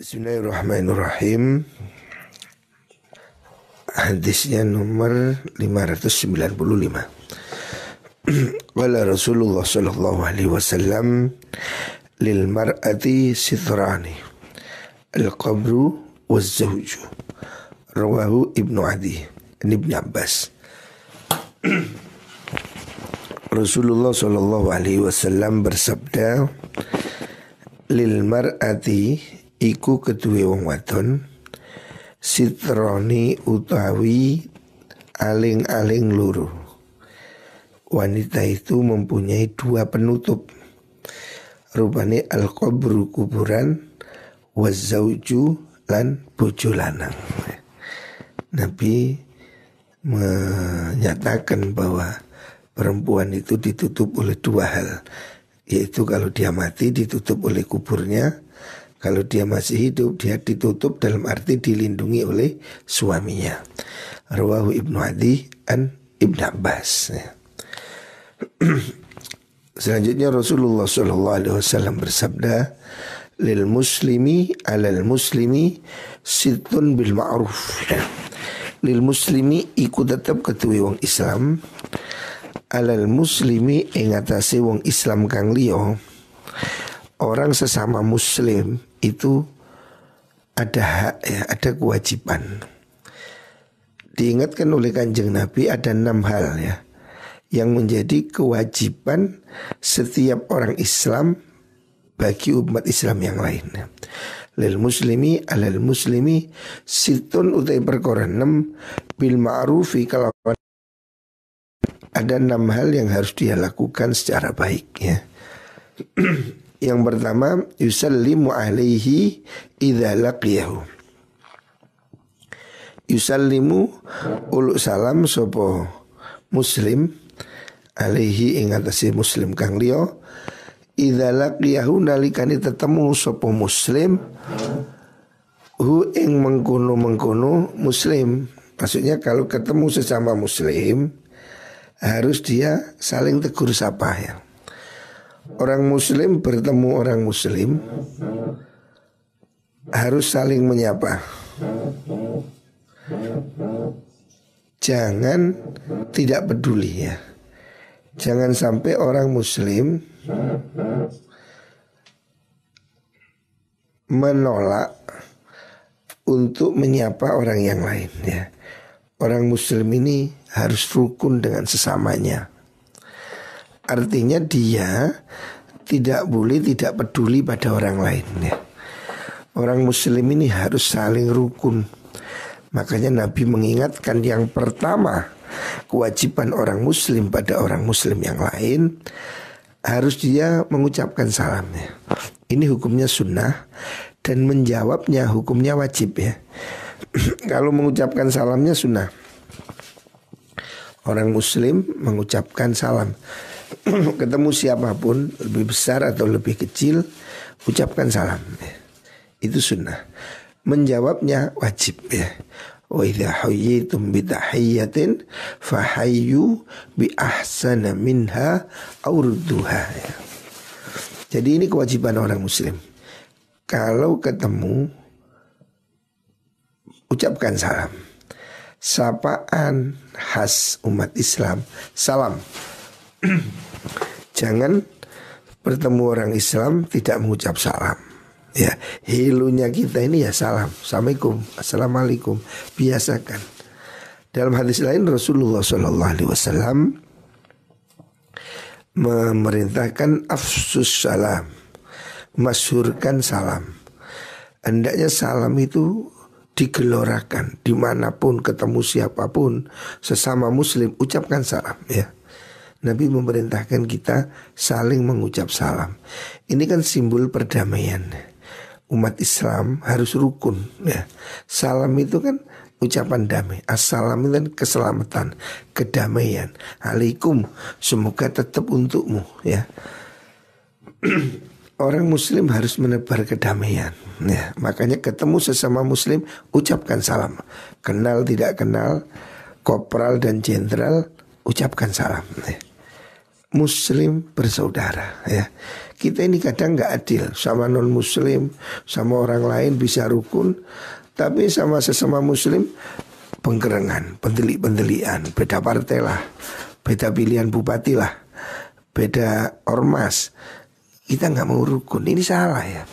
Bismillahirrahmanirrahim. Hadisnya nomor 595 Wala Rasulullah sallallahu alaihi wasallam lil mar'ati sitrani al-qabru waz-zawju. Rawahu Ibnu Adi Ibnu Abbas. Rasulullah sallallahu alaihi wasallam bersabda lil mar'ati iku kedue wong wadon sitroni utawi aling-aling luru. Wanita itu mempunyai dua penutup rupane al qabru kuburan wazauju lan bojo Nabi menyatakan bahwa perempuan itu ditutup oleh dua hal yaitu kalau dia mati ditutup oleh kuburnya kalau dia masih hidup dia ditutup dalam arti dilindungi oleh suaminya. Rawahu Ibnu Adi an Ibnu Abbas. Selanjutnya Rasulullah Shallallahu Alaihi Wasallam bersabda, lil muslimi alal muslimi situn bil ma'ruf. Lil muslimi ikut tetap ketui wong Islam alal muslimi ing wong Islam kang liya orang sesama muslim itu ada hak ya, ada kewajiban. Diingatkan oleh kanjeng Nabi ada enam hal ya yang menjadi kewajiban setiap orang Islam bagi umat Islam yang lain. Ya. Lil muslimi alal muslimi situn utai perkara enam bil ma'rufi kalau ada enam hal yang harus dia lakukan secara baik ya. Yang pertama yusallimu alaihi idza laqiyahu. Yusallimu uluk salam sopo muslim alaihi ing atase muslim kang liya idza laqiyahu nalikane tetemu sopo muslim hu ing mengkono-mengkono muslim. Maksudnya kalau ketemu sesama muslim harus dia saling tegur sapa ya. Orang muslim bertemu orang muslim Harus saling menyapa. Jangan tidak peduli ya. Jangan sampai orang muslim Menolak Untuk menyapa orang yang lain ya. Orang muslim ini harus rukun dengan sesamanya Artinya dia tidak boleh tidak peduli pada orang lain ya. Orang muslim ini harus saling rukun. Makanya Nabi mengingatkan yang pertama kewajiban orang muslim pada orang muslim yang lain harus dia mengucapkan salamnya. Ini hukumnya sunnah dan menjawabnya hukumnya wajib ya. Kalau mengucapkan salamnya sunnah. Orang muslim mengucapkan salam ketemu siapa pun lebih besar atau lebih kecil ucapkan salam ya. itu sunnah. Menjawabnya wajib ya. Wa idza hayyitum bi fahayyu bi ahsana minha aw ya. jadi ini kewajiban orang muslim. Kalau ketemu ucapkan salam. Sapaan khas umat Islam salam Jangan bertemu orang Islam tidak mengucap salam. Ya, hilunya kita ini ya salam. Assalamualaikum, assalamualaikum. Biasakan. Dalam hadis lain Rasulullah Shallallahu Alaihi Wasallam memerintahkan afsus salam, masyurkan salam. Hendaknya salam itu digelorakan di mana pun ketemu siapa pun sesama muslim ucapkan salam ya Nabi memerintahkan kita saling mengucap salam. Ini kan simbol perdamaian. Umat Islam harus rukun ya. Salam itu kan ucapan damai. Assalam itu kan keselamatan, kedamaian. Alaikum, semoga tetap untukmu ya. Orang muslim harus menebar kedamaian ya. Makanya ketemu sesama muslim ucapkan salam. Kenal tidak kenal, kopral dan jenderal ucapkan salam ya muslim bersaudara ya. kita ini kadang nggak adil sama non muslim, sama orang lain bisa rukun, tapi sama sesama muslim penggerengan, pendelik-pendelian, beda partai lah, beda pilihan bupati lah, beda ormas. Kita nggak mau rukun, ini salah ya.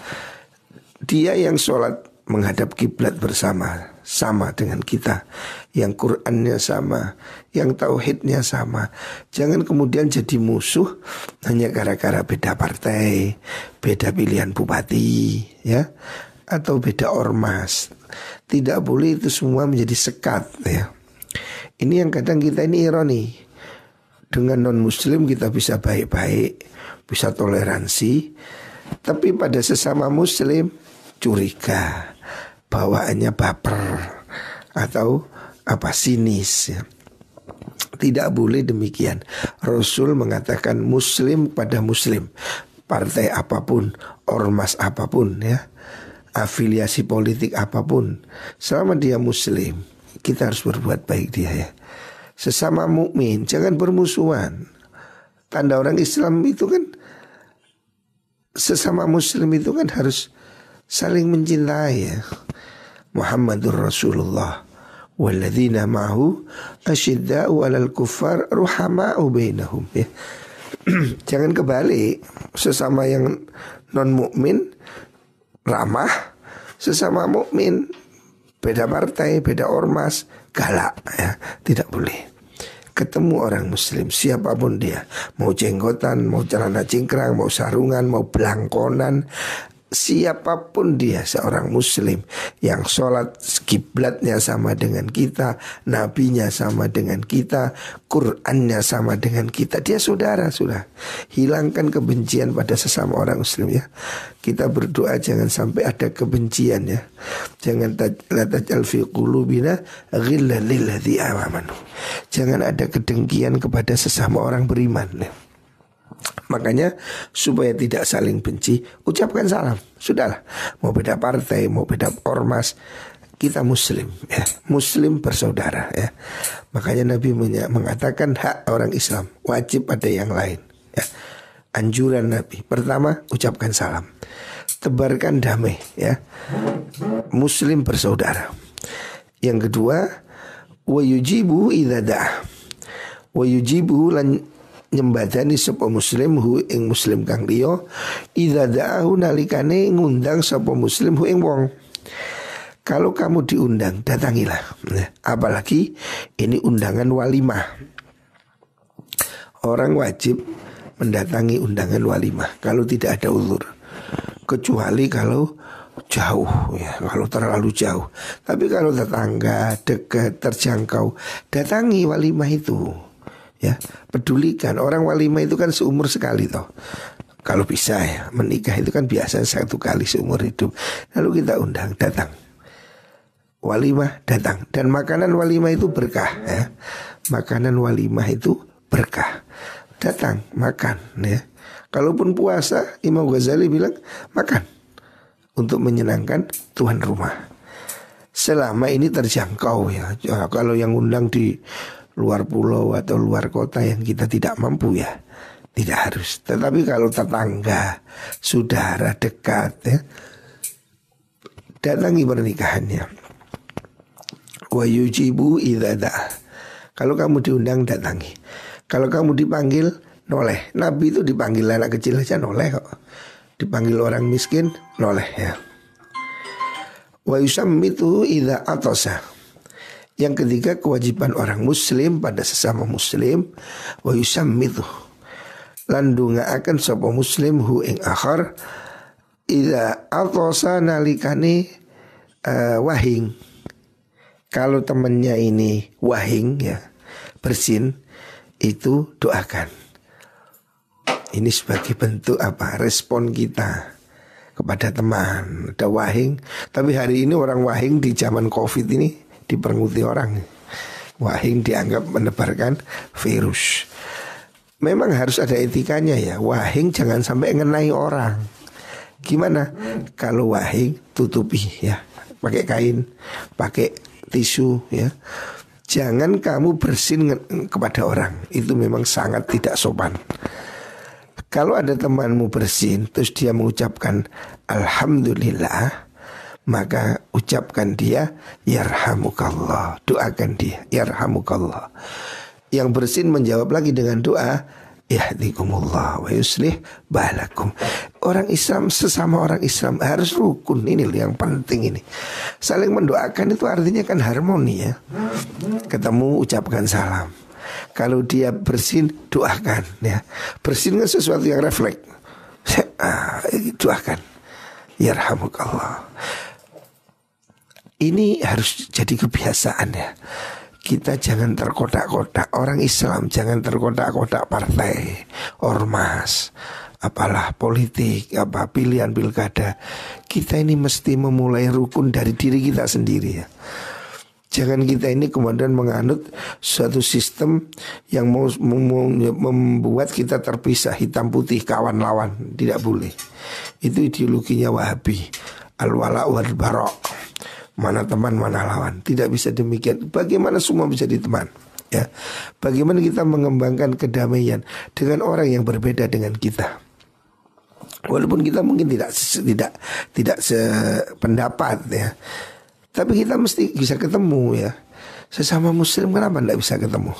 Dia yang sholat menghadap kiblat bersama sama dengan kita. Yang Qurannya sama yang tauhidnya sama. Jangan kemudian jadi musuh hanya gara-gara beda partai beda pilihan bupati ya atau beda ormas. Tidak boleh itu semua menjadi sekat ya. Ini yang kadang kita ini ironi. Dengan non muslim kita bisa baik-baik bisa toleransi tapi pada sesama muslim curiga, bawaannya baper atau apa sinis ya. Tidak boleh demikian. Rasul mengatakan muslim pada muslim. Partai apa pun, ormas apa pun ya. Afiliasi politik apa pun, selama dia muslim, kita harus berbuat baik dia ya. Sesama mukmin, jangan bermusuhan. Tanda orang Islam itu kan sesama muslim itu kan harus saling mencintai ya. Muhammadur Rasulullah. Walladzina ma'hu asyidda'u 'alal kuffar ruhama'u bainahum. Ya. Jangan kebalik sesama yang non mukmin ramah, sesama mukmin beda partai, beda ormas, galak ya, tidak boleh. Ketemu orang muslim siapa pun dia. Mau jenggotan mau celana cingkrang mau sarungan mau belangkonan siapa pun dia seorang muslim yang sholat kiblatnya sama dengan kita, nabinya sama dengan kita, Qurannya sama dengan kita, dia saudara sudah. Hilangkan kebencian pada sesama orang muslim ya. Kita berdoa jangan sampai ada kebencian ya. Jangan tajal fi qulubina amanu. Jangan ada kedengkian kepada sesama orang beriman ya. Makanya supaya tidak saling benci Ucapkan salam. Sudahlah. Mau beda partai Mau beda ormas kita muslim ya. Muslim bersaudara ya. Makanya Nabi mengatakan hak orang Islam wajib ada yang lain ya. Anjuran Nabi. Pertama ucapkan salam. Tebarkan damai ya. Muslim bersaudara. Yang kedua wa yujibu idza wa yujibu lan nyembadani sapa muslim hu ing muslim kang liya idza da'ahu nalikane ngundang sapa muslim hu ing wong. Kalau kamu diundang datangilah. Nah, apalagi ini undangan walimah. Orang wajib mendatangi undangan walimah kalau tidak ada ulur kecuali kalau jauh ya kalau terlalu jauh. Tapi kalau tetangga dekat terjangkau datangi walimah itu ya pedulikan. Orang walimah itu kan seumur sekali toh. Kalau bisa ya menikah itu kan biasa satu kali seumur hidup. Lalu kita undang datang. Walimah datang. Dan makanan walimah itu berkah ya. Makanan walimah itu berkah. Datang makan ya. Kalaupun puasa Imam Ghazali bilang makan untuk menyenangkan tuan rumah. Selama ini terjangkau ya kalau yang undang di luar pulau atau luar kota yang kita tidak mampu ya. Tidak harus. Tetapi kalau tetangga saudara dekat ya datangi pernikahannya. Wa yujibu idza kalau kamu diundang datangi. Kalau kamu dipanggil noleh. Nabi itu dipanggil anak kecil aja noleh kok. Dipanggil orang miskin noleh ya. Wa yusammitu idza atasa yang ketiga kewajiban orang muslim pada sesama muslim wa yusammitu lan akan sapa muslim hu ing akhar ida atosa nalikane uh, wahing. Kalau temannya ini wahing ya bersin itu doakan. Ini sebagai bentuk apa? Respon kita kepada teman. Ada wahing tapi hari ini orang wahing di zaman covid ini diperenguti orang. Wahing dianggap menebarkan virus. Memang harus ada etikanya ya. Wahing jangan sampai ngenai orang. Gimana? Kalau wahing tutupi ya, pakai kain, pakai tisu ya. Jangan kamu bersin kepada orang. Itu memang sangat tidak sopan. Kalau ada temanmu bersin terus dia mengucapkan alhamdulillah, maka ucapkan dia yarhamukallah, doakan dia yarhamukallah. Yang bersin menjawab lagi dengan doa yahdikumullah wa yuslih balakum. Orang Islam sesama orang Islam harus rukun ini yang penting ini. Saling mendoakan itu artinya kan harmoni ya. Ketemu ucapkan salam. Kalau dia bersin doakan ya. Bersin kan sesuatu yang refleks. Ah, doakan. Yarhamukallah. Ini harus jadi kebiasaan ya. Kita jangan terkotak-kotak Orang Islam jangan terkotak-kotak partai Ormas Apalah politik Apa pilihan pilkada Kita ini mesti memulai rukun dari diri kita sendiri ya Jangan kita ini kemudian menganut suatu sistem yang membuat kita terpisah hitam putih kawan lawan tidak boleh. Itu ideologinya Wahabi. Al-wala wal barok. Mana teman, mana lawan. Tidak bisa demikian. Bagaimana semua bisa diteman? Ya, bagaimana kita mengembangkan kedamaian dengan orang yang berbeda dengan kita. Walaupun kita mungkin tidak tidak tidak sependapat ya, tapi kita mesti bisa ketemu ya. Sesama Muslim kenapa tidak bisa ketemu?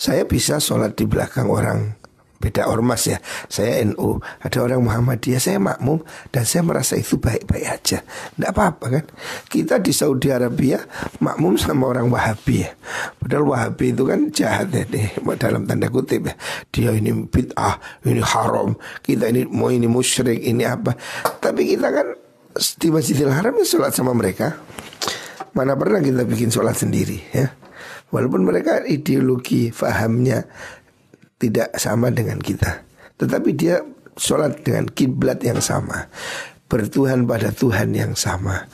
Saya bisa sholat di belakang orang beda ormas ya. Saya NU, ada orang Muhammadiyah, saya makmum dan saya merasa itu baik-baik aja. Tidak apa-apa kan? Kita di Saudi Arabia makmum sama orang Wahabi ya. Padahal Wahabi itu kan jahat ya deh, dalam tanda kutip ya. Dia ini bid'ah, ini haram, kita ini mau ini musyrik, ini apa. Tapi kita kan di Masjidil Haram ya sholat sama mereka. Mana pernah kita bikin sholat sendiri ya. Walaupun mereka ideologi fahamnya tidak sama dengan kita. Tetapi dia sholat dengan kiblat yang sama. Bertuhan pada Tuhan yang sama.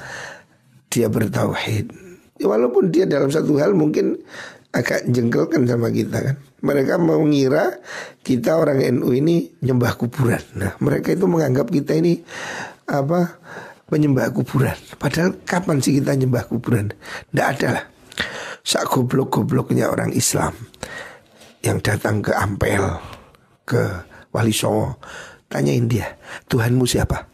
Dia bertauhid. Walaupun dia dalam satu hal mungkin agak jengkelkan sama kita kan. Mereka mengira kita orang NU ini nyembah kuburan. Nah, mereka itu menganggap kita ini apa penyembah kuburan. Padahal kapan sih kita nyembah kuburan? Tidak ada lah. Sak goblok-gobloknya orang Islam yang datang ke Ampel, ke Wali Songo, tanyain dia, Tuhanmu siapa?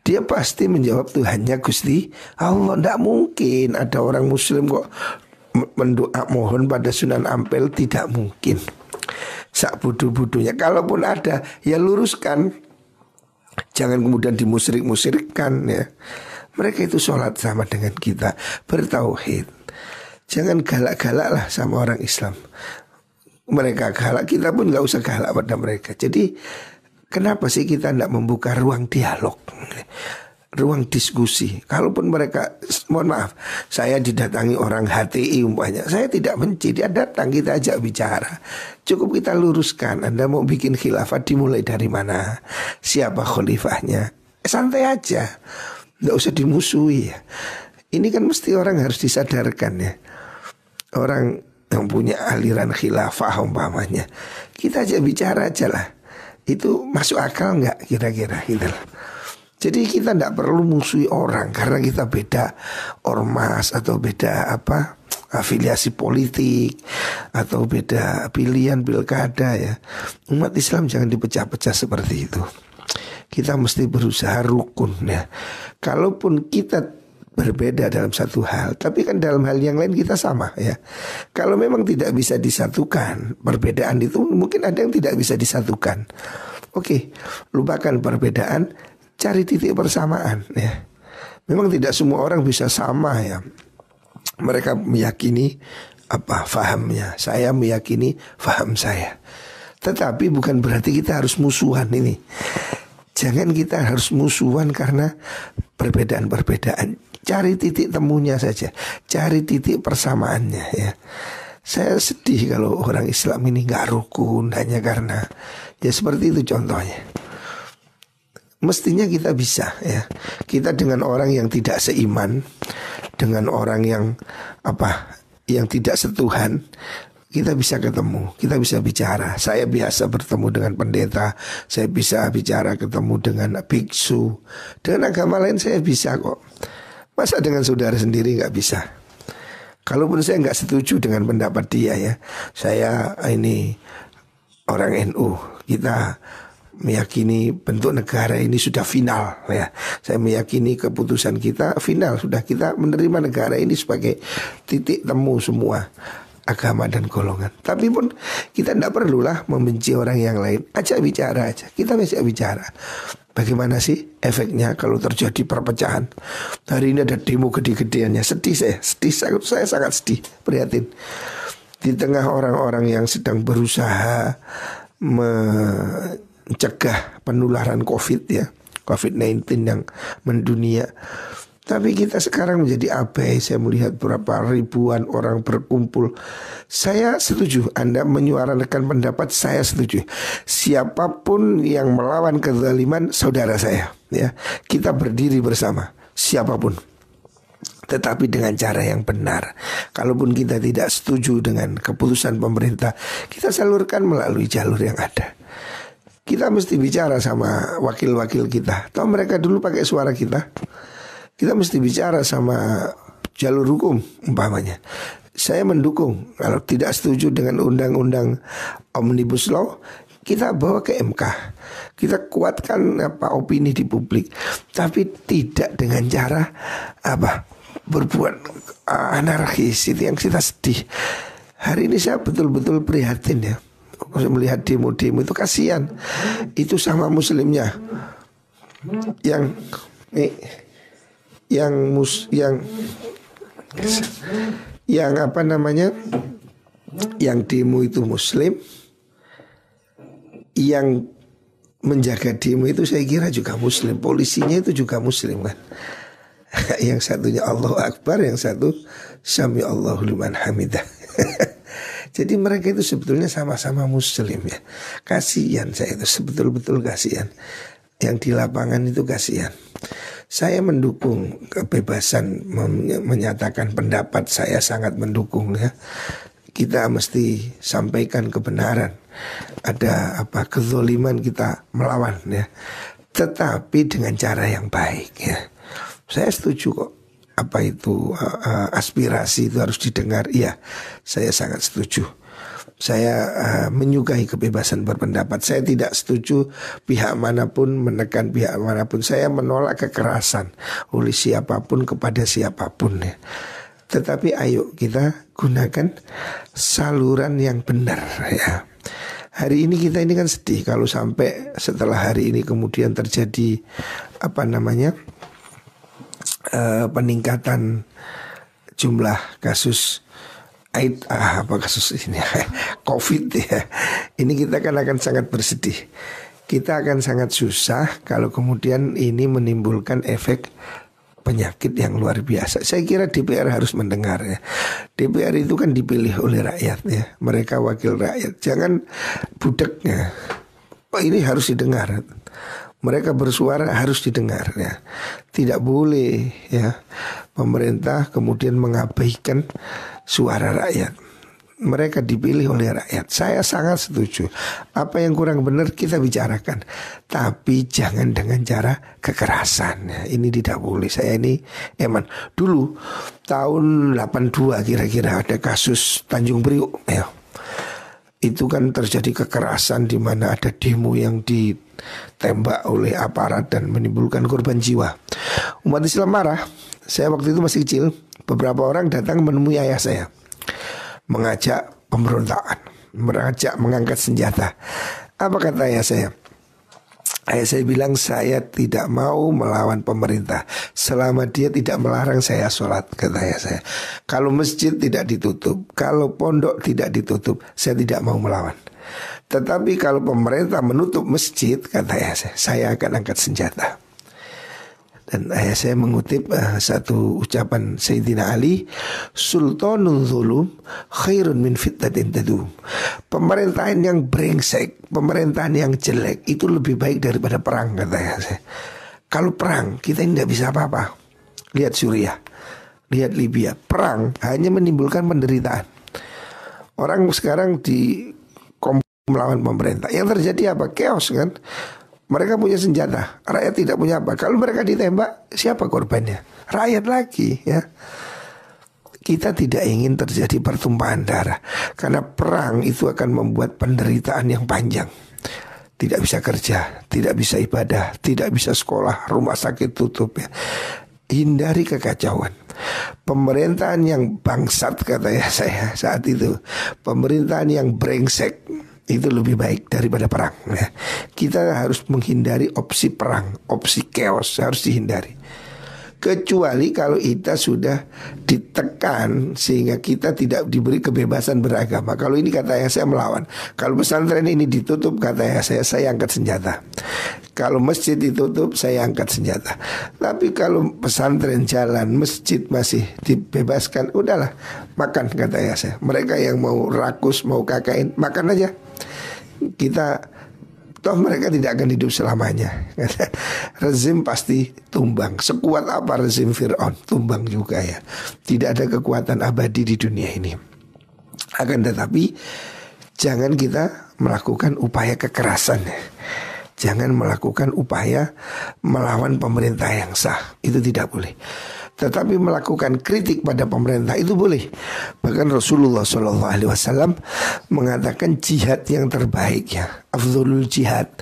Dia pasti menjawab Tuhannya Gusti Allah. Tidak mungkin ada orang Muslim kok mendoa mohon pada Sunan Ampel tidak mungkin. Sak budu-budunya. Kalaupun ada, ya luruskan. Jangan kemudian dimusrik-musirkan ya. Mereka itu sholat sama dengan kita Bertauhid Jangan galak-galak lah sama orang Islam mereka galak kita pun nggak usah galak pada mereka. Jadi kenapa sih kita tidak membuka ruang dialog, ruang diskusi? Kalaupun mereka, mohon maaf, saya didatangi orang HTI umpamanya, saya tidak benci dia datang kita ajak bicara. Cukup kita luruskan. Anda mau bikin khilafah dimulai dari mana? Siapa khalifahnya? Santai aja, nggak usah dimusuhi. Ini kan mesti orang harus disadarkan ya. Orang yang punya aliran khilafah umpamanya. Kita aja bicara aja lah. Itu masuk akal nggak kira-kira gitu Jadi kita tidak perlu musuhi orang karena kita beda ormas atau beda apa afiliasi politik atau beda pilihan pilkada ya. Umat Islam jangan dipecah-pecah seperti itu. Kita mesti berusaha rukun ya. Kalaupun kita berbeda dalam satu hal, tapi kan dalam hal yang lain kita sama ya. Kalau memang tidak bisa disatukan, perbedaan itu mungkin ada yang tidak bisa disatukan. Oke, lupakan perbedaan, cari titik persamaan ya. Memang tidak semua orang bisa sama ya. Mereka meyakini apa fahamnya. Saya meyakini faham saya. Tetapi bukan berarti kita harus musuhan ini. Jangan kita harus musuhan karena perbedaan-perbedaan. Cari titik temunya saja, cari titik persamaannya ya. Saya sedih kalau orang Islam ini nggak rukun hanya karena ya seperti itu contohnya. Mestinya kita bisa ya. Kita dengan orang yang tidak seiman, dengan orang yang apa yang tidak setuhan, kita bisa ketemu, kita bisa bicara. Saya biasa bertemu dengan pendeta, saya bisa bicara ketemu dengan biksu, dengan agama lain saya bisa kok. Masa dengan saudara sendiri nggak bisa? Kalaupun saya nggak setuju dengan pendapat dia ya, saya ini orang NU, kita meyakini bentuk negara ini sudah final ya. Saya meyakini keputusan kita final sudah kita menerima negara ini sebagai titik temu semua agama dan golongan. Tapi pun kita tidak perlulah membenci orang yang lain. Aja bicara aja. Kita bisa bicara. Bagaimana sih efeknya kalau terjadi perpecahan? Hari ini ada demo gede-gedeannya. Sedih saya, sedih saya, saya sangat sedih, prihatin. Di tengah orang-orang yang sedang berusaha mencegah penularan COVID ya, COVID-19 yang mendunia. Tapi kita sekarang menjadi abai Saya melihat berapa ribuan orang berkumpul Saya setuju Anda menyuarakan pendapat Saya setuju Siapa pun yang melawan kezaliman Saudara saya ya Kita berdiri bersama Siapa pun tetapi dengan cara yang benar. Kalaupun kita tidak setuju dengan keputusan pemerintah, kita salurkan melalui jalur yang ada. Kita mesti bicara sama wakil-wakil kita. Tahu mereka dulu pakai suara kita. Kita mesti bicara sama jalur hukum umpamanya. Saya mendukung kalau tidak setuju dengan undang-undang omnibus law kita bawa ke MK. Kita kuatkan apa opini di publik, tapi tidak dengan cara apa berbuat uh, anarkis itu yang kita sedih. Hari ini saya betul-betul prihatin ya. Melihat demo-demo itu kasihan. Itu sama muslimnya yang eh, yang mus yang yang apa namanya yang demo itu muslim yang menjaga demo itu saya kira juga muslim. Polisinya itu juga muslim kan? Yang satunya Allah Akbar yang satu Sami Allahu liman hamidah. Jadi mereka itu sebetulnya sama-sama muslim ya. Kasihan saya itu sebetul-betul kasihan. Yang di lapangan itu kasihan saya mendukung kebebasan menyatakan pendapat saya sangat mendukung ya. Kita mesti sampaikan kebenaran. Ada apa kezoliman kita melawan ya. Tetapi dengan cara yang baik ya. Saya setuju kok apa itu uh, aspirasi itu harus didengar. Iya, saya sangat setuju saya uh, menyukai kebebasan berpendapat. Saya tidak setuju pihak mana pun menekan pihak mana pun. Saya menolak kekerasan oleh siapa pun kepada siapa pun ya. Tetapi ayo kita gunakan saluran yang benar ya. Hari ini kita ini kan sedih kalau sampai setelah hari ini kemudian terjadi apa namanya uh, peningkatan jumlah kasus Ait, ah, apa kasus ini? Covid ya. Ini kita kan akan sangat bersedih. Kita akan sangat susah Kalau kemudian ini menimbulkan efek penyakit yang luar biasa. Saya kira DPR harus mendengar ya. DPR itu kan dipilih oleh rakyat ya. Mereka wakil rakyat. Jangan budeknya oh, Ini harus didengar. Mereka bersuara harus didengar ya. Tidak boleh ya pemerintah kemudian mengabaikan suara rakyat. Mereka dipilih oleh rakyat. Saya sangat setuju. Apa yang kurang benar kita bicarakan. Tapi jangan dengan cara kekerasan. Ini tidak boleh. Saya ini eman. Dulu tahun 82 kira-kira ada kasus Tanjung Priuk. Ya. Itu kan terjadi kekerasan di mana ada demo yang ditembak oleh aparat dan menimbulkan korban jiwa. Umat Islam marah. Saya waktu itu masih kecil beberapa orang datang menemui ayah saya mengajak pemberontakan, mengajak mengangkat senjata. Apa kata ayah saya? Ayah saya bilang saya tidak mau melawan pemerintah selama dia tidak melarang saya sholat kata ayah saya. Kalau masjid tidak ditutup, kalau pondok tidak ditutup, saya tidak mau melawan. Tetapi kalau pemerintah menutup masjid kata ayah saya, saya akan angkat senjata. Dan ayah saya mengutip uh, satu ucapan Sayyidina Ali Sultanul zulum khairun min fitnatin tadum. Pemerintahan yang brengsek Pemerintahan yang jelek Itu lebih baik daripada perang kata saya. Kalau perang kita tidak bisa apa-apa. Lihat Suriah Lihat Libya. Perang hanya menimbulkan penderitaan. Orang sekarang di melawan pemerintah. Yang terjadi apa? Chaos kan mereka punya senjata, rakyat tidak punya apa. Kalau mereka ditembak, siapa korbannya? Rakyat lagi ya. Kita tidak ingin terjadi pertumpahan darah karena perang itu akan membuat penderitaan yang panjang. tidak bisa kerja, tidak bisa ibadah, tidak bisa sekolah, rumah sakit tutup ya. Hindari kekacauan. Pemerintahan yang bangsat kata ya saya saat itu. Pemerintahan yang brengsek itu lebih baik daripada perang ya. Kita harus menghindari opsi perang, opsi chaos harus dihindari. Kecuali kalau kita sudah ditekan sehingga kita tidak diberi kebebasan beragama. Kalau ini kata yang saya melawan. Kalau pesantren ini ditutup kata yang saya, saya angkat senjata. Kalau masjid ditutup saya angkat senjata. Tapi kalau pesantren jalan, masjid masih dibebaskan, udahlah makan kata ya saya. Mereka yang mau rakus, mau kakain, makan aja. Kita Toh mereka tidak akan hidup selamanya. Rezim pasti tumbang. Sekuat apa rezim Fir'aun? Tumbang juga ya. Tidak ada kekuatan abadi di dunia ini. Akan tetapi Jangan kita melakukan upaya kekerasan ya. Jangan melakukan upaya melawan pemerintah yang sah. Itu tidak boleh tetapi melakukan kritik pada pemerintah itu boleh. Bahkan Rasulullah Shallallahu Alaihi Wasallam mengatakan jihad yang terbaik ya, afdolul jihad,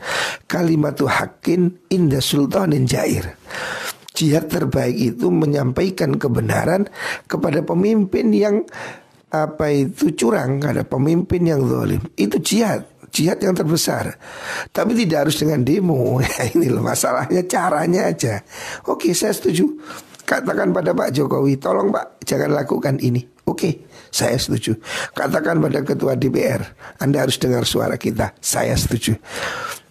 kalimatu hakin indah sultanin jair. Jihad terbaik itu menyampaikan kebenaran kepada pemimpin yang apa itu curang, ada pemimpin yang zalim. Itu jihad jihad yang terbesar. Tapi tidak harus dengan demo. ini loh masalahnya caranya aja. Oke, saya setuju. Katakan pada Pak Jokowi, tolong Pak jangan lakukan ini. Oke, saya setuju. Katakan pada Ketua DPR, Anda harus dengar suara kita. Saya setuju.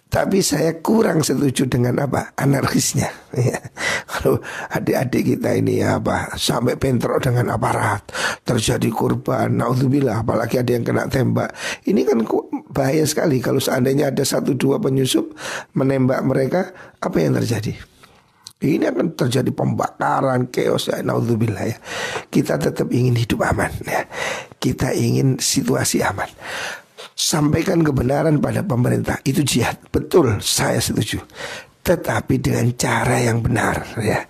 Tapi saya kurang setuju dengan apa anarkisnya. Ya. Kalau adik-adik kita ini ya apa sampai bentrok dengan aparat, terjadi korban, naudzubillah, apalagi ada yang kena tembak. Ini kan bahaya sekali kalau seandainya ada satu dua penyusup menembak mereka, apa yang terjadi? Ini akan terjadi pembakaran, chaos ya, naudzubillah ya. Kita tetap ingin hidup aman ya. Kita ingin situasi aman. Sampaikan kebenaran pada pemerintah itu jihad. Betul, saya setuju. Tetapi dengan cara yang benar ya.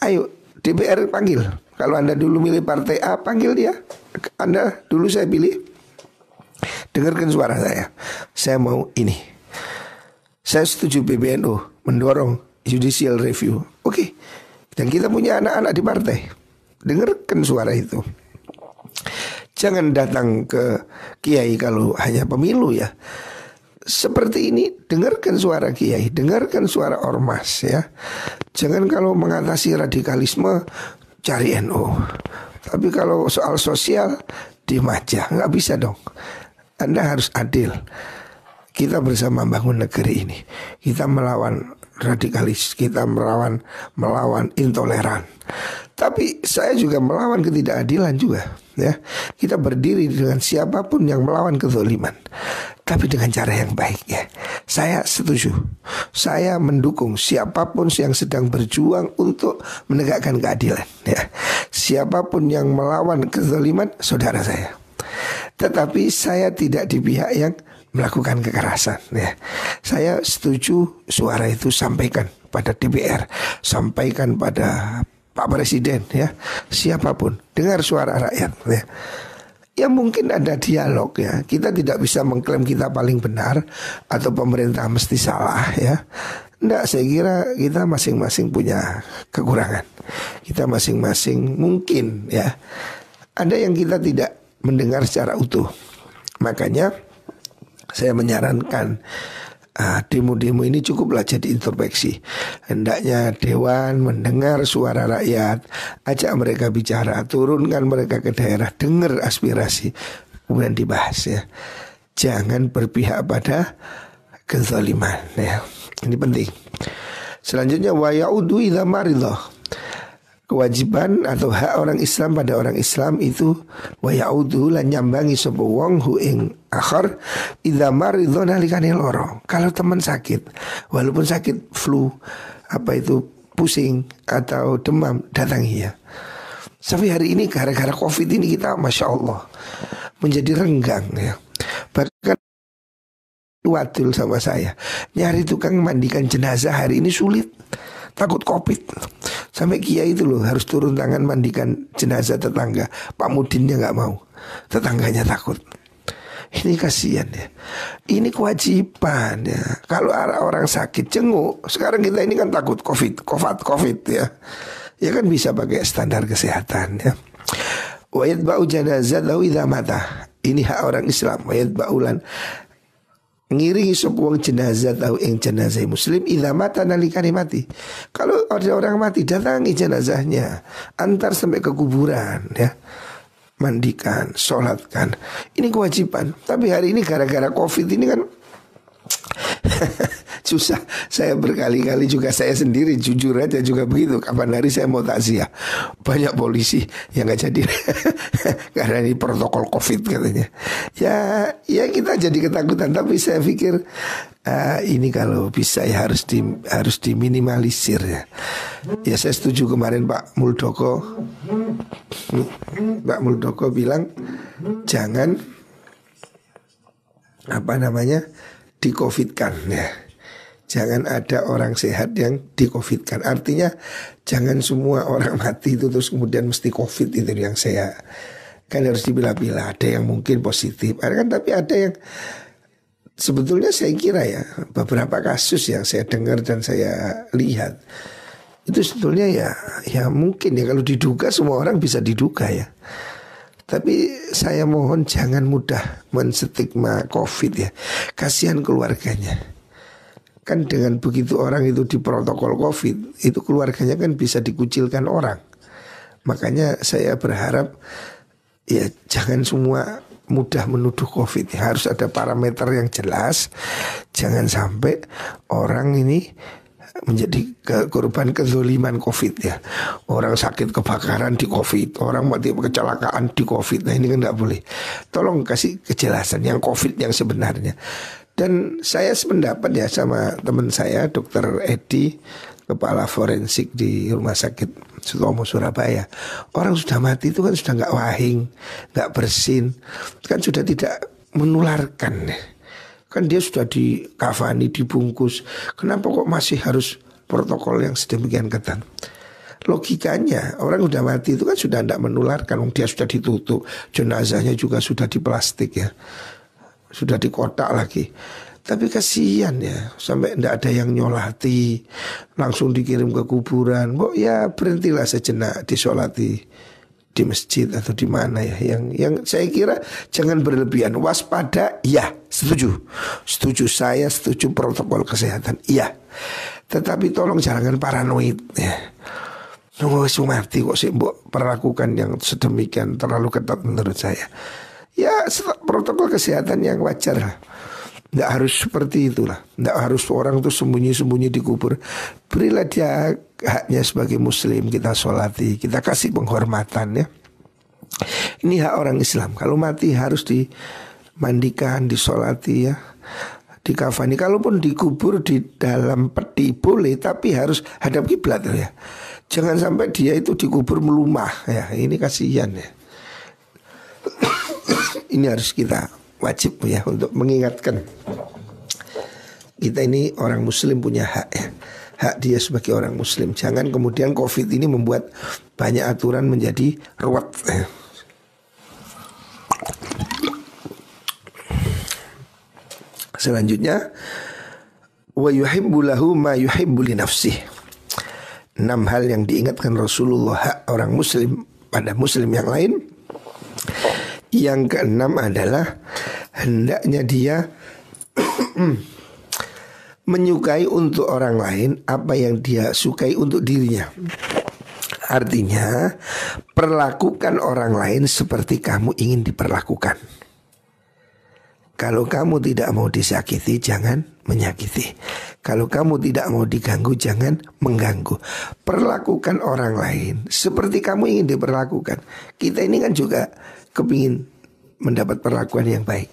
Ayo DPR panggil. Kalau Anda dulu milih partai A, panggil dia. Anda dulu saya pilih. Dengarkan suara saya. Saya mau ini. Saya setuju PBNU mendorong judicial review. Oke. Okay. Dan kita punya anak-anak di partai. Dengarkan suara itu. Jangan datang ke kiai kalau hanya pemilu ya. Seperti ini dengarkan suara kiai, dengarkan suara ormas ya. Jangan kalau mengatasi radikalisme cari NU. Tapi kalau soal sosial di aja, nggak bisa dong. Anda harus adil. Kita bersama bangun negeri ini. Kita melawan radikalis, kita melawan melawan intoleran. Tapi saya juga melawan ketidakadilan juga ya. Kita berdiri dengan siapa pun yang melawan kezaliman. Tapi dengan cara yang baik ya. Saya setuju. Saya mendukung siapa pun yang sedang berjuang untuk menegakkan keadilan ya. Siapa pun yang melawan kezaliman saudara saya. Tetapi saya tidak di pihak yang melakukan kekerasan ya. Saya setuju suara itu sampaikan pada DPR, sampaikan pada Pak Presiden ya, siapa pun dengar suara rakyat ya. Ya mungkin ada dialog ya. Kita tidak bisa mengklaim kita paling benar Atau pemerintah mesti salah ya. Enggak saya kira kita masing-masing punya kekurangan. Kita masing-masing mungkin ya. Ada yang kita tidak mendengar secara utuh. Makanya saya menyarankan uh, demo-demo ini cukuplah jadi introspeksi. Hendaknya dewan mendengar suara rakyat, ajak mereka bicara, turunkan mereka ke daerah, dengar aspirasi, kemudian dibahas ya. Jangan berpihak pada kezaliman ya. Ini penting. Selanjutnya wa yaudu maridha kewajiban atau hak orang Islam pada orang Islam itu wa yaudu lan nyambangi sapa wong hu ing akhir idza maridho nalikane loro. Kalau teman sakit, walaupun sakit flu apa itu pusing atau demam datangi ya. Sampai hari ini gara-gara covid ini kita masya Allah menjadi renggang ya. Bahkan wadul sama saya nyari tukang mandikan jenazah hari ini sulit takut covid sampai kiai itu loh harus turun tangan mandikan jenazah tetangga Pak Mudinnya nggak mau tetangganya takut Ini kasihan ya. Ini kewajiban ya. Kalau orang sakit jenguk, sekarang kita ini kan takut covid, covid, covid ya. Ya kan bisa pakai standar kesehatan ya. Wayat bau jenazah lau mata. Ini hak orang Islam. Wayat baulan ngiringi sebuah jenazah tahu yang jenazah muslim idza mata nalikane mati. Kalau ada orang mati datangi jenazahnya, antar sampai ke kuburan ya. Mandikan, sholatkan Ini kewajiban Tapi hari ini gara-gara covid ini kan susah. Saya berkali-kali juga saya sendiri jujur aja juga begitu. Kapan hari saya mau takziah. Banyak polisi yang nggak jadi karena ini protokol covid katanya. Ya, ya kita jadi ketakutan. Tapi saya pikir uh, ini kalau bisa ya harus di harus diminimalisir ya. Ya saya setuju kemarin Pak Muldoko. Pak Muldoko bilang jangan apa namanya dikofitkan ya Jangan ada orang sehat yang di covid kan Artinya jangan semua orang mati itu terus kemudian mesti covid itu yang saya kan harus dipilah-pilah. Ada yang mungkin positif, ada kan tapi ada yang sebetulnya saya kira ya beberapa kasus yang saya dengar dan saya lihat itu sebetulnya ya ya mungkin ya kalau diduga semua orang bisa diduga ya. Tapi saya mohon jangan mudah menstigma COVID ya. Kasihan keluarganya. Kan dengan begitu orang itu di protokol COVID Itu keluarganya kan bisa dikucilkan orang. Makanya saya berharap Ya jangan semua mudah menuduh COVID. Harus ada parameter yang jelas. Jangan sampai orang ini menjadi korban kezoliman COVID ya. Orang sakit kebakaran di COVID Orang mati kecelakaan di COVID. Nah ini kan tidak boleh. Tolong kasih kejelasan yang COVID yang sebenarnya dan saya sependapat ya sama teman saya Dokter Edi Kepala forensik di Rumah Sakit Sutomo Surabaya. Orang sudah mati itu kan sudah nggak wahing nggak bersin Kan sudah tidak menularkan Kan dia sudah dikafani, dibungkus. Kenapa kok masih harus protokol yang sedemikian ketat? Logikanya orang sudah mati itu kan sudah tidak menularkan. Dia sudah ditutup Jenazahnya juga sudah di plastik ya sudah di kotak lagi. Tapi kasihan ya, sampai tidak ada yang nyolati, langsung dikirim ke kuburan. Kok ya berhentilah sejenak disolati di masjid atau di mana ya. Yang yang saya kira jangan berlebihan, waspada. Ya, setuju, setuju saya, setuju protokol kesehatan. Iya, tetapi tolong jangan paranoid ya. Nunggu mati kok sih perlakukan yang sedemikian terlalu ketat menurut saya. Ya protokol kesehatan yang wajar lah. Tidak harus seperti itulah. Tidak harus orang tuh sembunyi-sembunyi di kubur. Berilah dia haknya sebagai muslim. Kita sholati. Kita kasih penghormatan ya. Ini hak orang Islam. Kalau mati harus dimandikan, disolati ya. Dikafani. Kalaupun dikubur di dalam peti boleh. Tapi harus hadap kiblat ya. Jangan sampai dia itu dikubur melumah ya. Ini kasihan ya ini harus kita wajib ya untuk mengingatkan. Kita ini orang muslim punya hak ya. Hak dia sebagai orang muslim. Jangan kemudian covid ini membuat banyak aturan menjadi ruwet ya. selanjutnya wa yuhibbu lahu ma yuhibbu li nafsih enam hal yang diingatkan Rasulullah hak orang muslim pada muslim yang lain yang keenam adalah hendaknya dia menyukai untuk orang lain apa yang dia sukai untuk dirinya. Artinya, perlakukan orang lain seperti kamu ingin diperlakukan. Kalau kamu tidak mau disakiti, jangan menyakiti. Kalau kamu tidak mau diganggu, jangan mengganggu. Perlakukan orang lain seperti kamu ingin diperlakukan. Kita ini kan juga kepingin mendapat perlakuan yang baik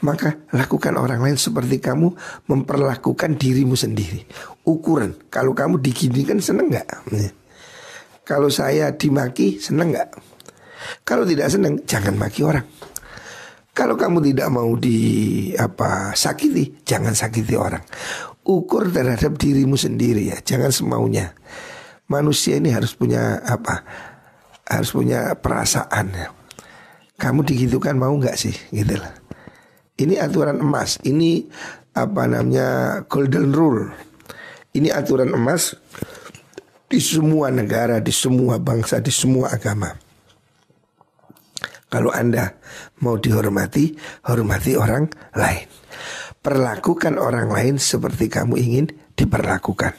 maka lakukan orang lain seperti kamu memperlakukan dirimu sendiri. Ukuran, kalau kamu diginikan seneng nggak? Kalau saya dimaki seneng nggak? Kalau tidak seneng, jangan maki orang. Kalau kamu tidak mau di apa sakiti, jangan sakiti orang. Ukur terhadap dirimu sendiri ya, jangan semaunya. Manusia ini harus punya apa? Harus punya perasaan ya kamu digitukan mau nggak sih gitu lah Ini aturan emas. Ini apa namanya golden rule. Ini aturan emas di semua negara, di semua bangsa, di semua agama. Kalau Anda mau dihormati, hormati orang lain. Perlakukan orang lain seperti kamu ingin diperlakukan.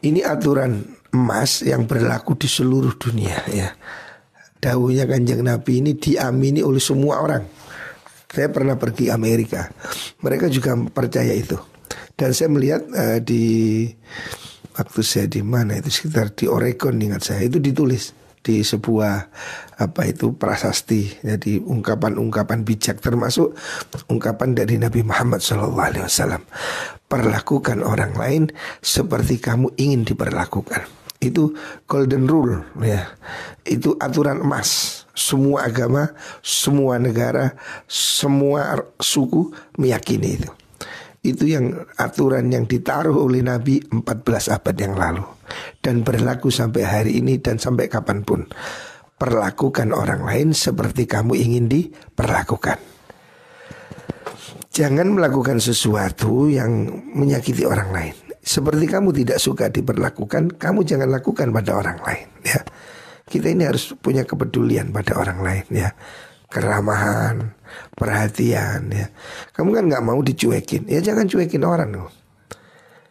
Ini aturan emas yang berlaku di seluruh dunia ya. Dawuhnya kanjeng Nabi ini diamini oleh semua orang. Saya pernah pergi Amerika, mereka juga percaya itu. Dan saya melihat uh, di waktu saya di mana itu sekitar di Oregon ingat saya itu ditulis di sebuah apa itu prasasti jadi ungkapan-ungkapan bijak termasuk ungkapan dari Nabi Muhammad SAW perlakukan orang lain seperti kamu ingin diperlakukan itu golden rule ya itu aturan emas semua agama semua negara semua suku meyakini itu itu yang aturan yang ditaruh oleh Nabi 14 abad yang lalu dan berlaku sampai hari ini dan sampai kapan pun. Perlakukan orang lain seperti kamu ingin diperlakukan. Jangan melakukan sesuatu yang menyakiti orang lain. Seperti kamu tidak suka diperlakukan, kamu jangan lakukan pada orang lain. Ya, kita ini harus punya kepedulian pada orang lain. Ya, keramahan, perhatian ya. Kamu kan nggak mau dicuekin, ya jangan cuekin orang loh.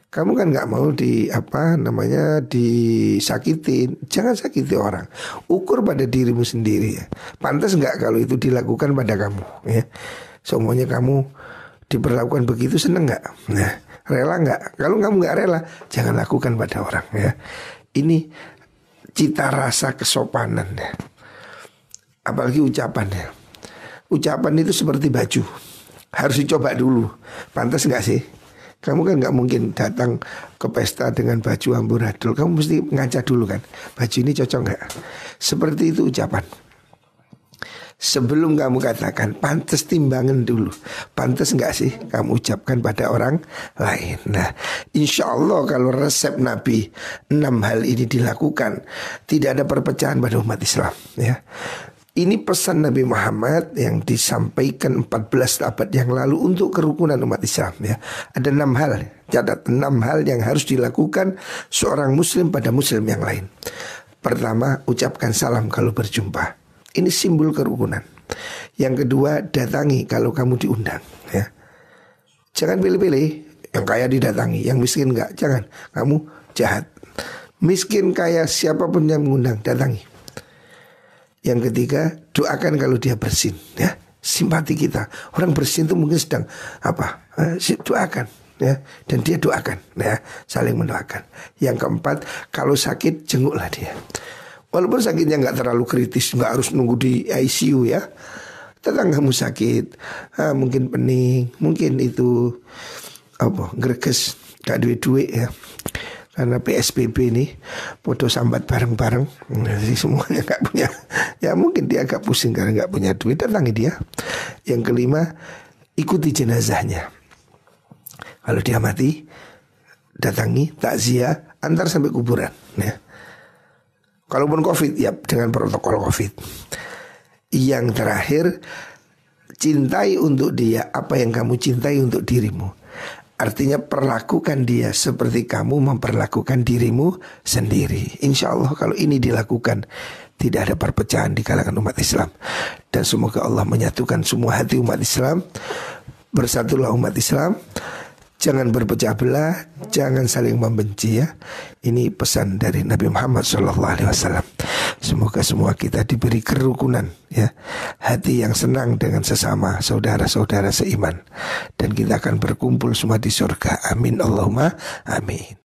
Kamu kan nggak mau di apa namanya disakitin, jangan sakiti orang. Ukur pada dirimu sendiri ya. Pantas nggak kalau itu dilakukan pada kamu ya. Semuanya kamu diperlakukan begitu seneng nggak? Nah, rela nggak? Kalau kamu nggak rela, jangan lakukan pada orang ya. Ini cita rasa kesopanan ya apalagi ucapannya. Ucapan itu seperti baju, harus dicoba dulu. Pantas nggak sih? Kamu kan nggak mungkin datang ke pesta dengan baju amburadul. Kamu mesti ngaca dulu kan, baju ini cocok nggak? Seperti itu ucapan. Sebelum kamu katakan pantas timbangan dulu Pantas nggak sih kamu ucapkan pada orang lain Nah insya Allah kalau resep Nabi Enam hal ini dilakukan Tidak ada perpecahan pada umat Islam ya ini pesan Nabi Muhammad yang disampaikan 14 abad yang lalu untuk kerukunan umat Islam ya. Ada enam hal, catat enam hal yang harus dilakukan seorang muslim pada muslim yang lain. Pertama, ucapkan salam kalau berjumpa. Ini simbol kerukunan. Yang kedua, datangi kalau kamu diundang ya. Jangan pilih-pilih yang kaya didatangi, yang miskin enggak. Jangan, kamu jahat. Miskin kaya siapa pun yang mengundang, datangi. Yang ketiga, doakan kalau dia bersin, ya. Simpati kita. Orang bersin itu mungkin sedang apa? Eh, doakan, ya. Dan dia doakan, ya. Saling mendoakan. Yang keempat, kalau sakit jenguklah dia. Walaupun sakitnya nggak terlalu kritis, nggak harus nunggu di ICU ya. Tetanggamu sakit, ah, mungkin pening, mungkin itu apa? Greges, gak duit-duit ya karena PSBB ini foto sambat bareng-bareng jadi semuanya nggak punya ya mungkin dia agak pusing karena nggak punya duit datangi dia yang kelima ikuti jenazahnya kalau dia mati datangi takziah antar sampai kuburan ya kalaupun covid ya dengan protokol covid yang terakhir cintai untuk dia apa yang kamu cintai untuk dirimu Artinya perlakukan dia seperti kamu memperlakukan dirimu sendiri. Insya Allah kalau ini dilakukan tidak ada perpecahan di kalangan umat Islam. Dan semoga Allah menyatukan semua hati umat Islam. Bersatulah umat Islam. Jangan berpecah belah, jangan saling membenci ya. Ini pesan dari Nabi Muhammad SAW. Semoga semua kita diberi kerukunan ya, hati yang senang dengan sesama saudara-saudara seiman dan kita akan berkumpul semua di surga. Amin Allahumma amin.